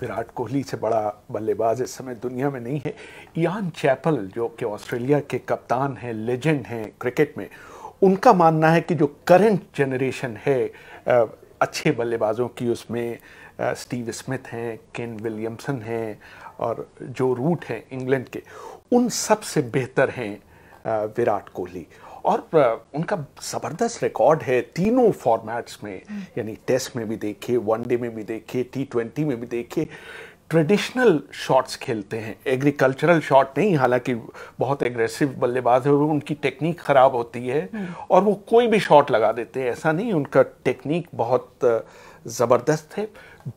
विराट कोहली से बड़ा बल्लेबाज इस समय दुनिया में नहीं है। यान चैपल, जो कि ऑस्ट्रेलिया के कप्तान हैं लेजेंड हैं क्रिकेट में, उनका मानना है कि जो करंट जनरेशन है अच्छे बल्लेबाजों की उसमें स्टीव स्मिथ हैं केन विलियमसन हैं, और जो रूट हैं इंग्लैंड के, उन सबसे बेहतर हैं विराट कोहली। और उनका ज़बरदस्त रिकॉर्ड है तीनों फॉर्मेट्स में। यानी टेस्ट में भी देखे वनडे में भी देखे टी ट्वेंटी में भी देखे ट्रेडिशनल शॉट्स खेलते हैं। एग्रीकल्चरल शॉट नहीं हालाँकि बहुत एग्रेसिव बल्लेबाज है उनकी टेक्निक ख़राब होती है और वो कोई भी शॉट लगा देते हैं। ऐसा नहीं उनका टेक्निक बहुत ज़बरदस्त है।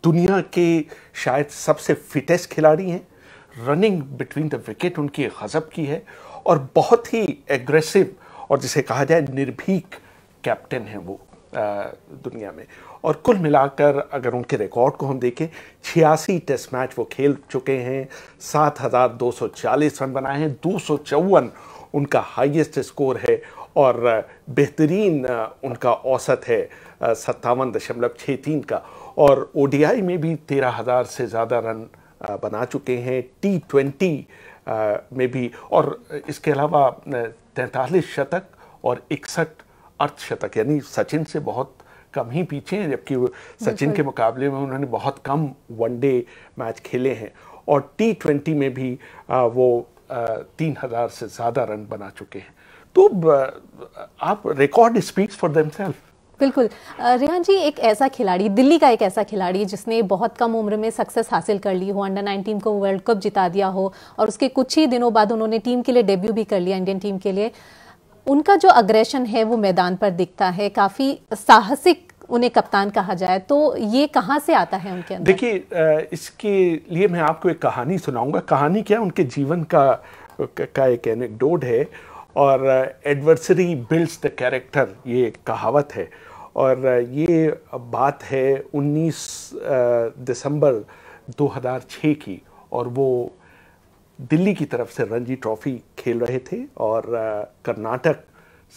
दुनिया के शायद सबसे फिटेस्ट खिलाड़ी हैं। रनिंग बिटवीन द विकेट उनकी गज़ब की है। और बहुत ही एग्रेसिव और जिसे कहा जाए निर्भीक कैप्टन हैं वो दुनिया में। और कुल मिलाकर अगर उनके रिकॉर्ड को हम देखें, छियासी टेस्ट मैच वो खेल चुके हैं, सात हज़ार दो सौ चालीस रन बनाए हैं, दो सौ चौवन उनका हाईएस्ट स्कोर है और बेहतरीन उनका औसत है सत्तावन दशमलव छः तीन का। और ओडीआई में भी तेरह हज़ार से ज़्यादा रन बना चुके हैं, टी ट्वेंटी में भी। और इसके अलावा तैंतालीस शतक और इकसठ अर्धशतक यानी सचिन से बहुत कम ही पीछे हैं जबकि सचिन के मुकाबले में उन्होंने बहुत कम वनडे मैच खेले हैं। और टी ट्वेंटी में भी आ, वो तीन हज़ार से ज़्यादा रन बना चुके हैं। तो आप record speaks for themselves बिल्कुल। रेहान जी, एक ऐसा खिलाड़ी, दिल्ली का एक ऐसा खिलाड़ी जिसने बहुत कम उम्र में सक्सेस हासिल कर ली हो अंडर 19 को वर्ल्ड कप जिता दिया हो, और उसके कुछ ही दिनों बाद उन्होंने टीम के लिए डेब्यू भी कर लिया इंडियन टीम के लिए। उनका जो अग्रेशन है, वो मैदान पर दिखता है। काफ़ी साहसिक उन्हें कप्तान कहा जाए तो ये कहाँ से आता है उनके अंदर? देखिए इसके लिए मैं आपको एक कहानी सुनाऊँगा। कहानी क्या, उनके जीवन का का एक एनेक्डोट है, और एडवर्सरी बिल्ड्स द कैरेक्टर ये कहावत है। और ये बात है 19 दिसंबर 2006 की और वो दिल्ली की तरफ़ से रणजी ट्रॉफी खेल रहे थे और कर्नाटक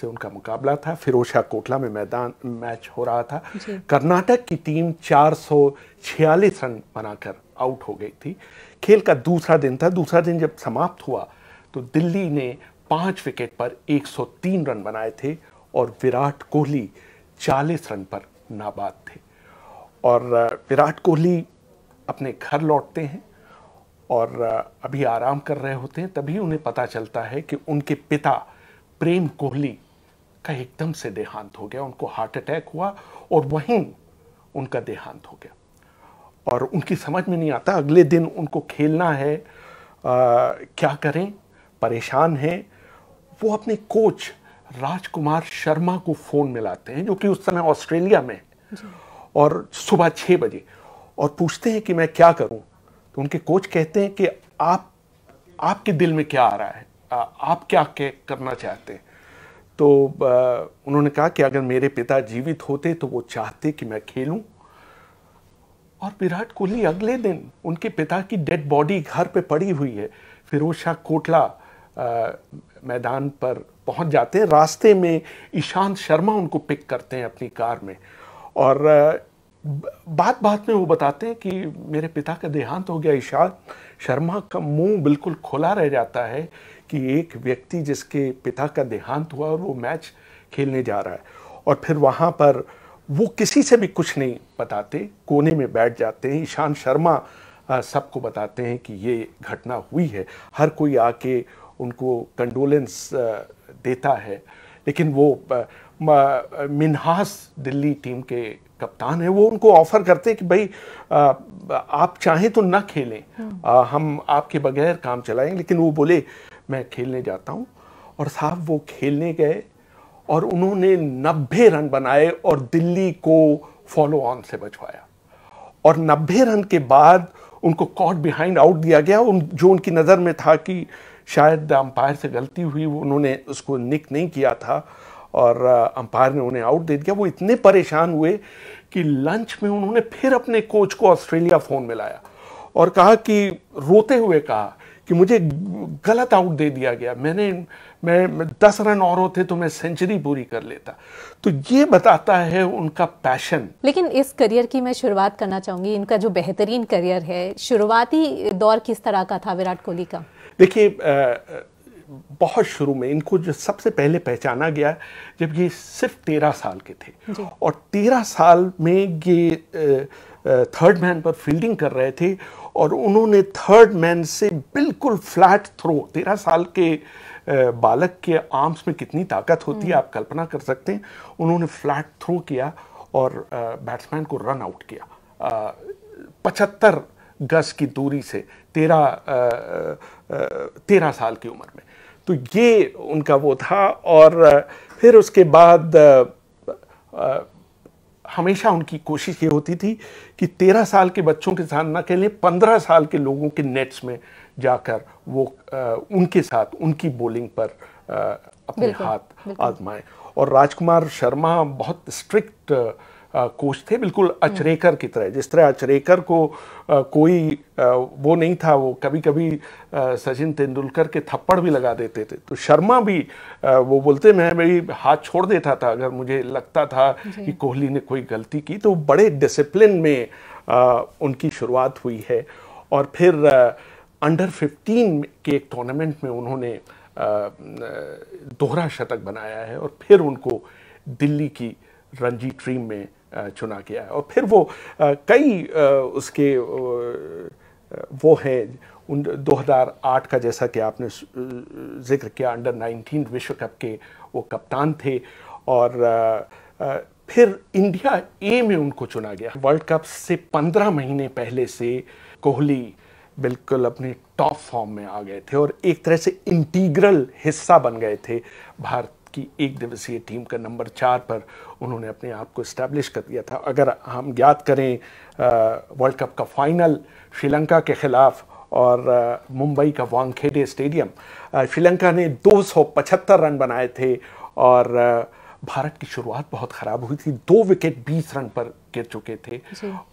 से उनका मुकाबला था। फिरोशा कोटला में मैदान मैच हो रहा था। कर्नाटक की टीम चार सौ छियालीस रन बनाकर आउट हो गई थी। खेल का दूसरा दिन था। दूसरा दिन जब समाप्त हुआ तो दिल्ली ने पाँच विकेट पर 103 रन बनाए थे और विराट कोहली 40 रन पर नाबाद थे। और विराट कोहली अपने घर लौटते हैं और अभी आराम कर रहे होते हैं तभी उन्हें पता चलता है कि उनके पिता प्रेम कोहली का एकदम से देहांत हो गया। उनको हार्ट अटैक हुआ और वहीं उनका देहांत हो गया। और उनकी समझ में नहीं आता अगले दिन उनको खेलना है आ, क्या करें? परेशान हैं। वो अपने कोच राजकुमार शर्मा को फ़ोन मिलाते हैं जो कि उस समय ऑस्ट्रेलिया में और सुबह छः बजे। और पूछते हैं कि मैं क्या करूँ? तो उनके कोच कहते हैं कि आप आपके दिल में क्या आ रहा है? आ, आप क्या करना चाहते हैं? तो आ, उन्होंने कहा कि अगर मेरे पिता जीवित होते तो वो चाहते कि मैं खेलूं। और विराट कोहली अगले दिन उनके पिता की डेड बॉडी घर पे पड़ी हुई है। फिरोज शाह कोटला मैदान पर पहुँच जाते हैं, रास्ते में ईशांत शर्मा उनको पिक करते हैं अपनी कार में। और बात बात में वो बताते हैं कि मेरे पिता का देहांत हो गया ईशांत, शर्मा का मुँह बिल्कुल खुला रह जाता है कि एक व्यक्ति जिसके पिता का देहांत हुआ और वो मैच खेलने जा रहा है। और फिर वहाँ पर वो किसी से भी कुछ नहीं बताते, कोने में बैठ जाते हैं। ईशांत शर्मा सबको बताते हैं कि ये घटना हुई है। हर कोई आके उनको कंडोलेंस देता है। लेकिन वो मिनहास दिल्ली टीम के कप्तान है वो उनको ऑफ़र करते कि भाई आप चाहें तो ना खेलें। आ, हम आपके बगैर काम चलाएँ लेकिन वो बोले मैं खेलने जाता हूँ। और साहब वो खेलने गए और उन्होंने नब्बे रन बनाए और दिल्ली को फॉलो ऑन से बचवाया और नब्बे रन के बाद उनको कॉट बिहाइंड आउट दिया गया। उन जो उनकी नज़र में था कि शायद अंपायर से गलती हुई उन्होंने उसको निक नहीं किया था और अंपायर ने उन्हें आउट दे दिया। वो इतने परेशान हुए कि लंच में उन्होंने फिर अपने कोच को ऑस्ट्रेलिया फ़ोन मिलाया और कहा कि रोते हुए कहा कि मुझे गलत आउट दे दिया गया। मैंने मैं, मैं दस रन और होते तो मैं सेंचुरी पूरी कर लेता। तो ये बताता है उनका पैशन। लेकिन इस करियर की मैं शुरुआत करना चाहूँगी। इनका जो बेहतरीन करियर है शुरुआती दौर किस तरह का था विराट कोहली का? देखिए बहुत शुरू में इनको जो सबसे पहले पहचाना गया जब ये सिर्फ़ तेरह साल के थे। और तेरह साल में ये थर्ड मैन पर फील्डिंग कर रहे थे और उन्होंने थर्ड मैन से बिल्कुल फ्लैट थ्रो तेरह साल के बालक के आर्म्स में कितनी ताकत होती है हम्म। आप कल्पना कर सकते हैं। उन्होंने फ्लैट थ्रो किया और बैट्समैन को रन आउट किया। पचहत्तर गज की दूरी से तेरह तेरह साल की उम्र में। तो ये उनका वो था और फिर उसके बाद हमेशा उनकी कोशिश ये होती थी कि तेरह साल के बच्चों के साथ न खेलें पंद्रह साल के लोगों के नेट्स में जाकर वो आ, उनके साथ उनकी बॉलिंग पर आ, अपने हाथ आजमाएँ। और राजकुमार शर्मा बहुत स्ट्रिक्ट कोच थे बिल्कुल। अचरेकर की तरह। जिस तरह अचरेकर को आ, कोई आ, वो नहीं था वो कभी कभी सचिन तेंदुलकर के थप्पड़ भी लगा देते थे। तो शर्मा भी आ, वो बोलते मैं मेरी हाथ छोड़ देता था अगर मुझे लगता था कि कोहली ने कोई गलती की। तो बड़े डिसिप्लिन में आ, उनकी शुरुआत हुई है। और फिर आ, अंडर 15 के एक टूर्नामेंट में उन्होंने दोहरा शतक बनाया है और फिर उनको दिल्ली की रणजी टीम में चुना गया है। और फिर वो कई उसके वो हैं, उन 2008 का जैसा कि आपने ज़िक्र किया अंडर 19 विश्व कप के वो कप्तान थे और फिर इंडिया ए में उनको चुना गया। वर्ल्ड कप से 15 महीने पहले से कोहली बिल्कुल अपने टॉप फॉर्म में आ गए थे और एक तरह से इंटीग्रल हिस्सा बन गए थे भारत की एक दिवसीय टीम का नंबर चार पर उन्होंने अपने आप को इस्टेब्लिश कर दिया था। अगर हम याद करें वर्ल्ड कप का फाइनल श्रीलंका के खिलाफ और मुंबई का वांगखेड़े स्टेडियम श्रीलंका ने 275 रन बनाए थे और भारत की शुरुआत बहुत ख़राब हुई थी। दो विकेट 20 रन पर गिर चुके थे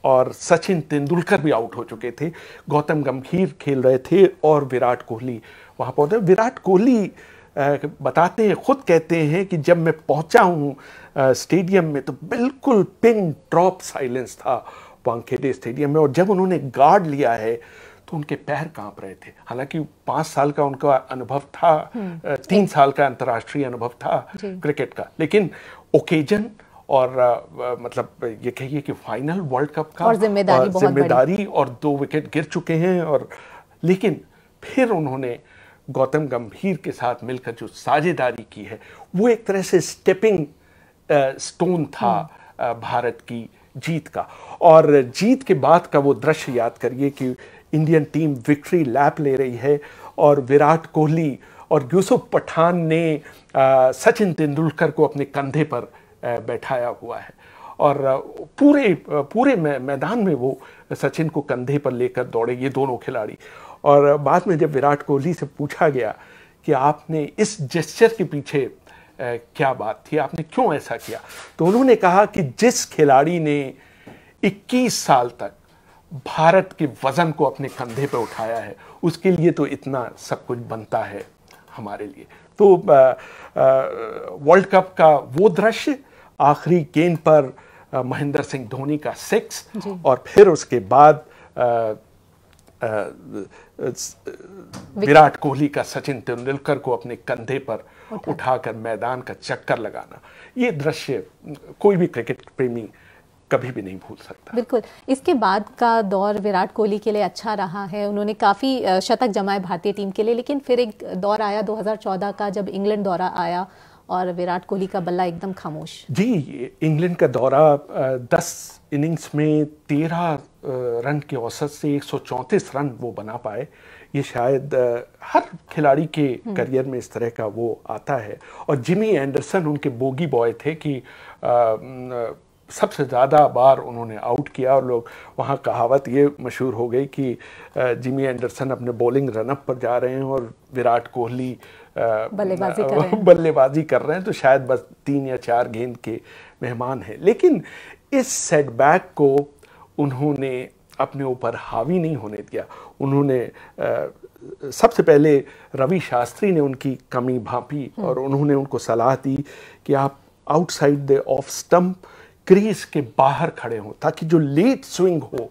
और सचिन तेंदुलकर भी आउट हो चुके थे। गौतम गंभीर खेल रहे थे और विराट कोहली वहाँ पहुँचे विराट कोहली बताते हैं खुद कहते हैं कि जब मैं पहुँचा हूँ स्टेडियम में तो बिल्कुल पिन ड्रॉप साइलेंस था वांखेड़े स्टेडियम में। और जब उन्होंने गार्ड लिया है तो उनके पैर काँप रहे थे। हालाँकि पाँच साल का उनका अनुभव था हम्म। तीन साल का अंतर्राष्ट्रीय अनुभव था क्रिकेट का। लेकिन ओकेजन और आ, आ, मतलब ये कहिए कि फाइनल वर्ल्ड कप का और ज़िम्मेदारी ज़िम्मेदारी और दो विकेट गिर चुके हैं और लेकिन फिर उन्होंने गौतम गंभीर के साथ मिलकर जो साझेदारी की है वो एक तरह से स्टेपिंग स्टोन था हम्म। भारत की जीत का। और जीत के बाद का वो दृश्य याद करिए कि इंडियन टीम विक्ट्री लैप ले रही है और विराट कोहली और यूसुफ पठान ने सचिन तेंदुलकर को अपने कंधे पर बैठाया हुआ है। और पूरे पूरे मैदान में वो सचिन को कंधे पर लेकर दौड़े ये दोनों खिलाड़ी। और बाद में जब विराट कोहली से पूछा गया कि आपने इस जेस्चर के पीछे क्या बात थी आपने क्यों ऐसा किया तो उन्होंने कहा कि जिस खिलाड़ी ने 21 साल तक भारत के वज़न को अपने कंधे पर उठाया है उसके लिए तो इतना सब कुछ बनता है हमारे लिए। तो वर्ल्ड कप का वो दृश्य आखिरी गेंद पर महेंद्र सिंह धोनी का सिक्स और फिर उसके बाद विराट कोहली का सचिन तेंदुलकर को अपने कंधे पर उठा। उठाकर मैदान का चक्कर लगाना ये दृश्य कोई भी क्रिकेट प्रेमी कभी भी नहीं भूल सकता। बिल्कुल। इसके बाद का दौर विराट कोहली के लिए अच्छा रहा है। उन्होंने काफ़ी शतक जमाए भारतीय टीम के लिए लेकिन फिर एक दौर आया 2014 का जब इंग्लैंड दौरा आया और विराट कोहली का बल्ला एकदम खामोश। जी इंग्लैंड का दौरा दस इनिंग्स में तेरह रन के औसत से एक सौ चौंतीस रन वो बना पाए। ये शायद हर खिलाड़ी के हम्म। करियर में इस तरह का वो आता है। और जिमी एंडरसन उनके बोगी बॉय थे कि सबसे ज़्यादा बार उन्होंने आउट किया और लोग वहाँ कहावत ये मशहूर हो गई कि जिमी एंडरसन अपने बॉलिंग रनअप पर जा रहे हैं और विराट कोहली बल्लेबाजी कर रहे हैं। बल्लेबाजी कर रहे हैं तो शायद बस तीन या चार गेंद के मेहमान हैं। लेकिन इस सेटबैक को उन्होंने अपने ऊपर हावी नहीं होने दिया। उन्होंने सबसे पहले रवि शास्त्री ने उनकी कमी भापी और उन्होंने उनको सलाह दी कि आप outside the off stump crease के बाहर खड़े हों ताकि जो लेट स्विंग हो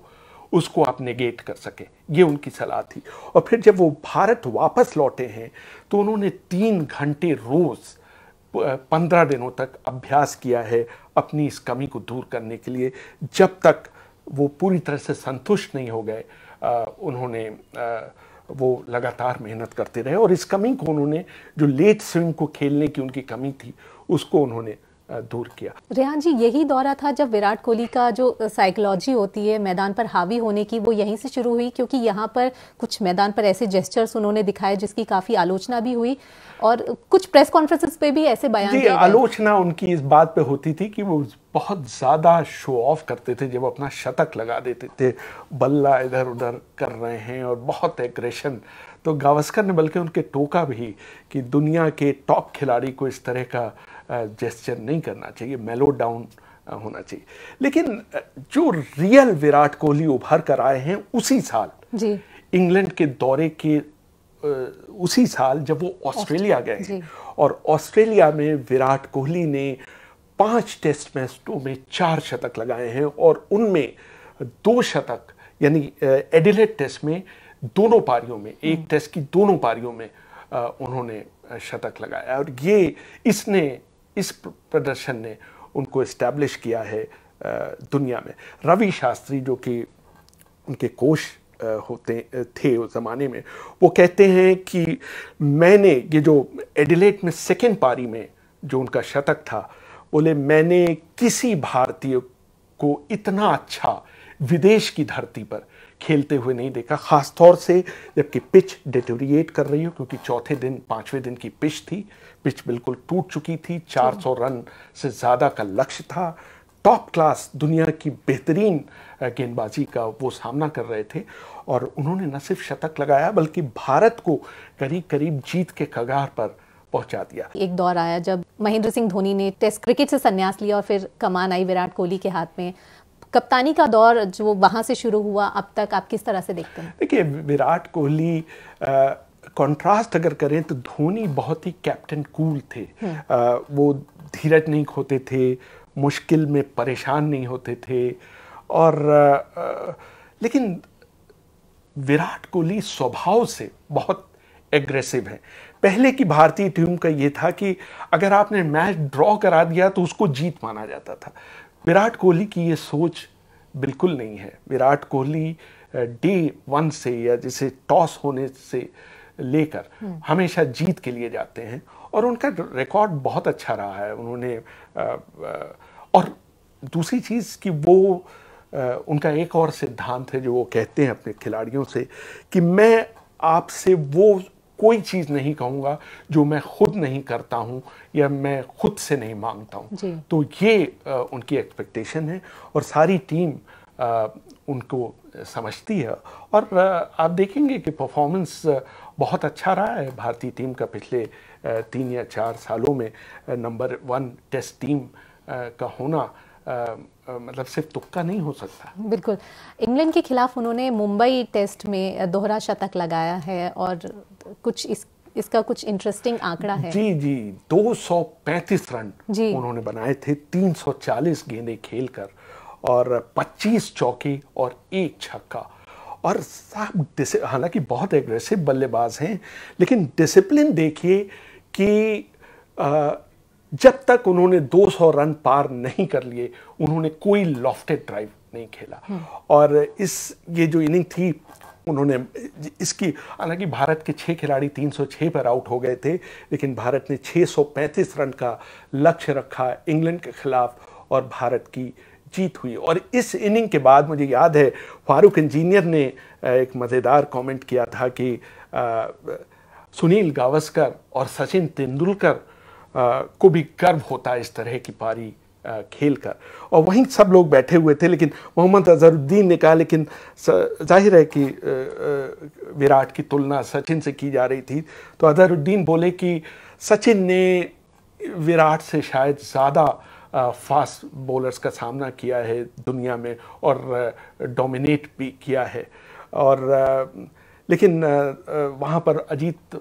उसको आप नेगेट कर सकें। ये उनकी सलाह थी। और फिर जब वो भारत वापस लौटे हैं तो उन्होंने तीन घंटे रोज़ पंद्रह दिनों तक अभ्यास किया है अपनी इस कमी को दूर करने के लिए। जब तक वो पूरी तरह से संतुष्ट नहीं हो गए उन्होंने आ, वो लगातार मेहनत करते रहे। और इस कमी को उन्होंने जो लेट स्विंग को खेलने की उनकी कमी थी उसको उन्होंने दूर किया। रेहान जी यही दौरा था जब विराट कोहली का जो साइकोलॉजी होती है मैदान पर हावी होने की वो यहीं से शुरू हुई क्योंकि यहाँ पर कुछ मैदान पर ऐसे जेस्चर्स उन्होंने दिखाए जिसकी काफ़ी आलोचना भी हुई और कुछ प्रेस कॉन्फ्रेंसेस पे भी ऐसे बयान जी आलोचना उनकी इस बात पे होती थी कि वो बहुत ज़्यादा शो ऑफ़ करते थे जब अपना शतक लगा देते थे बल्ला इधर उधर कर रहे हैं और बहुत एग्रेशन तो गावस्कर ने बल्कि उनके टोका भी कि दुनिया के टॉप खिलाड़ी को इस तरह का जेस्चर नहीं करना चाहिए मेलो डाउन होना चाहिए। लेकिन जो रियल विराट कोहली उभर कर आए हैं उसी साल जी। इंग्लैंड के दौरे के उसी साल जब वो ऑस्ट्रेलिया गए और ऑस्ट्रेलिया में विराट कोहली ने पाँच टेस्ट मैचों में चार शतक लगाए हैं और उनमें दो शतक यानी एडिलेट टेस्ट में दोनों पारियों में एक हम्म। टेस्ट की दोनों पारियों में उन्होंने शतक लगाया। और ये इसने इस प्रदर्शन ने उनको इस्टेब्लिश किया है दुनिया में। रवि शास्त्री जो कि उनके कोश होते थे उस ज़माने में, वो कहते हैं कि मैंने ये जो एडिलेट में सेकेंड पारी में जो उनका शतक था, बोले, मैंने किसी भारतीय को इतना अच्छा विदेश की धरती पर खेलते हुए नहीं देखा ख़ास तौर से जबकि पिच डिटोरिएट कर रही हो क्योंकि चौथे दिन पाँचवें दिन की पिच थी। पिच बिल्कुल टूट चुकी थी 400 रन से ज़्यादा का लक्ष्य था। टॉप क्लास दुनिया की बेहतरीन गेंदबाजी का वो सामना कर रहे थे और उन्होंने न सिर्फ़ शतक लगाया बल्कि भारत को करीब करीब जीत के कगार पर पहुँचा दिया। एक दौर आया जब महेंद्र सिंह धोनी ने टेस्ट क्रिकेट से संन्यास लिया और फिर कमान आई विराट कोहली के हाथ में। कप्तानी का दौर जो वहाँ से शुरू हुआ अब तक आप किस तरह से देखते हैं? देखिए विराट कोहली कंट्रास्ट अगर करें तो धोनी बहुत ही कैप्टन कूल थे। आ, हम्म। वो धीरज नहीं खोते थे मुश्किल में परेशान नहीं होते थे और आ, लेकिन विराट कोहली स्वभाव से बहुत एग्रेसिव है। पहले की भारतीय टीम का ये था कि अगर आपने मैच ड्रॉ करा दिया तो उसको जीत माना जाता था। विराट कोहली की ये सोच बिल्कुल नहीं है विराट कोहली डे वन से या जिसे टॉस होने से लेकर हम्म। हमेशा जीत के लिए जाते हैं और उनका रिकॉर्ड बहुत अच्छा रहा है उन्होंने और दूसरी चीज़ कि वो उनका एक और सिद्धांत है जो वो कहते हैं अपने खिलाड़ियों से कि मैं आपसे वो कोई चीज़ नहीं कहूँगा जो मैं खुद नहीं करता हूँ या मैं खुद से नहीं माँगता हूँ। तो ये आ, उनकी एक्सपेक्टेशन है और सारी टीम आ, उनको समझती है। और आ, आप देखेंगे कि परफॉर्मेंस बहुत अच्छा रहा है। भारतीय टीम का पिछले तीन या चार सालों में नंबर वन टेस्ट टीम का होना मतलब सिर्फ़ तुक्का नहीं हो सकता। बिल्कुल। इंग्लैंड के खिलाफ उन्होंने मुंबई टेस्ट में दोहरा शतक लगाया है और कुछ इस इसका कुछ इंटरेस्टिंग आंकड़ा है। जी जी। 235 रन जी। उन्होंने बनाए थे 340 गेंदे खेलकर और 25 चौके और एक छक्का। और साहब हालाँकि बहुत एग्रेसिव बल्लेबाज हैं लेकिन डिसिप्लिन देखिए कि जब तक उन्होंने 200 रन पार नहीं कर लिए उन्होंने कोई लॉफ्टेड ड्राइव नहीं खेला हम्म। और इस ये जो इनिंग थी उन्होंने इसकी हालाँकि भारत के छह खिलाड़ी 306 पर आउट हो गए थे लेकिन भारत ने 635 रन का लक्ष्य रखा इंग्लैंड के खिलाफ और भारत की जीत हुई और इस इनिंग के बाद मुझे याद है फारूक इंजीनियर ने एक मज़ेदार कमेंट किया था कि आ, सुनील गावस्कर और सचिन तेंदुलकर को भी गर्व होता है इस तरह की पारी खेल कर और वहीं सब लोग बैठे हुए थे, लेकिन मोहम्मद अजहरुद्दीन ने कहा, लेकिन ज़ाहिर है कि विराट की तुलना सचिन से की जा रही थी। तो अजहरुद्दीन बोले कि सचिन ने विराट से शायद ज़्यादा फास्ट बॉलर्स का सामना किया है दुनिया में और डोमिनेट भी किया है। और लेकिन वहाँ पर अजीत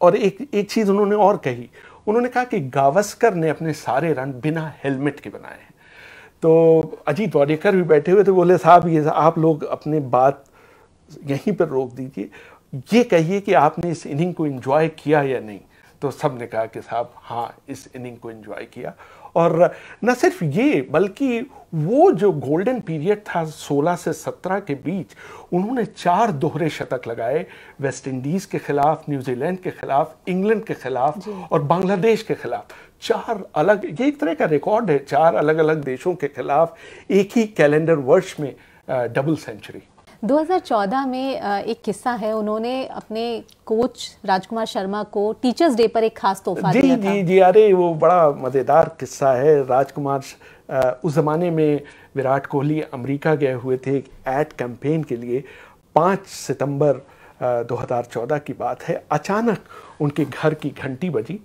और एक एक चीज़ उन्होंने और कही। उन्होंने कहा कि गावस्कर ने अपने सारे रन बिना हेलमेट के बनाए हैं। तो अजीत वाडेकर भी बैठे हुए थे, बोले, साहब, ये आप लोग अपने बात यहीं पर रोक दीजिए। ये कहिए कि आपने इस इनिंग को एंजॉय किया या नहीं? तो सबने कहा कि, साहब हाँ इस इनिंग को एंजॉय किया। और न सिर्फ़ ये बल्कि वो जो गोल्डन पीरियड था 16 से 17 के बीच उन्होंने चार दोहरे शतक लगाए वेस्ट इंडीज़ के खिलाफ न्यूजीलैंड के खिलाफ इंग्लैंड के खिलाफ और बांग्लादेश के खिलाफ। चार अलग ये एक तरह का रिकॉर्ड है चार अलग अलग देशों के खिलाफ एक ही कैलेंडर वर्ष में डबल सेंचुरी 2014 में एक किस्सा है। उन्होंने अपने कोच राजकुमार शर्मा को टीचर्स डे पर एक खास तोहफा दिया था। जी जी अरे वो बड़ा मज़ेदार किस्सा है। राजकुमार उस ज़माने में विराट कोहली अमेरिका गए हुए थे एक एड कैंपेन के लिए। पाँच सितंबर 2014 की बात है। अचानक उनके घर की घंटी बजी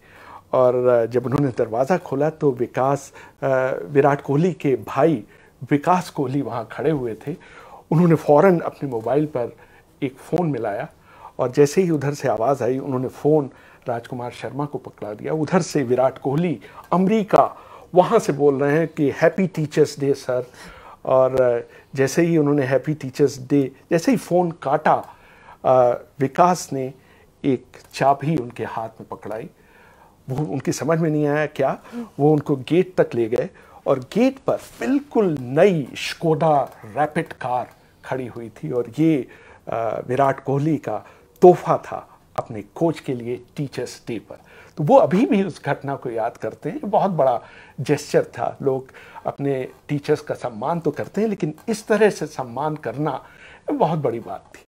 और जब उन्होंने दरवाज़ा खोला तो विकास विराट कोहली के भाई विकास कोहली वहाँ खड़े हुए थे उन्होंने फ़ौरन अपने मोबाइल पर एक फ़ोन मिलाया और जैसे ही उधर से आवाज़ आई, उन्होंने फ़ोन राजकुमार शर्मा को पकड़ा दिया। उधर से विराट कोहली अमेरिका, वहाँ से बोल रहे हैं कि हैप्पी टीचर्स डे सर और जैसे ही उन्होंने हैप्पी टीचर्स डे जैसे ही फ़ोन काटा विकास ने एक चाबी उनके हाथ में पकड़ाई। वो उनकी समझ में नहीं आया क्या? वो उनको गेट तक ले गए और गेट पर बिल्कुल नई स्कोडा रैपिड कार खड़ी हुई थी और ये विराट कोहली का तोहफा था अपने कोच के लिए टीचर्स डे पर। तो वो अभी भी उस घटना को याद करते हैं। बहुत बड़ा जेस्चर था। लोग अपने टीचर्स का सम्मान तो करते हैं, लेकिन इस तरह से सम्मान करना बहुत बड़ी बात थी।